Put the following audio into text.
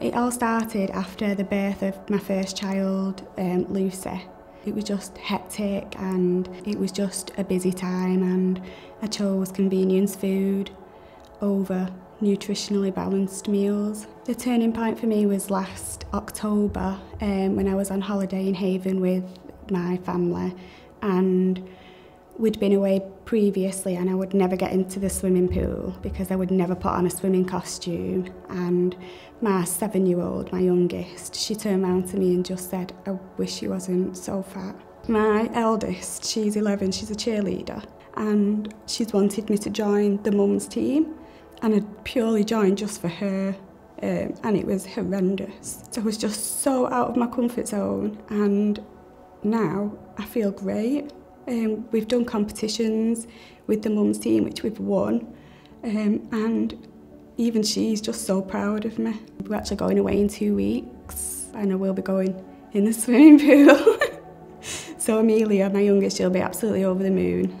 It all started after the birth of my first child, um, Lucy. It was just hectic and it was just a busy time and I chose convenience food over nutritionally balanced meals. The turning point for me was last October um, when I was on holiday in Haven with my family and We'd been away previously and I would never get into the swimming pool because I would never put on a swimming costume. And my seven year old, my youngest, she turned round to me and just said, I wish you wasn't so fat. My eldest, she's 11, she's a cheerleader, and she's wanted me to join the mum's team. And I purely joined just for her, um, and it was horrendous. So I was just so out of my comfort zone, and now I feel great. Um, we've done competitions with the mum's team, which we've won, um, and even she's just so proud of me. We're actually going away in two weeks, and I will be going in the swimming pool. so Amelia, my youngest, she'll be absolutely over the moon.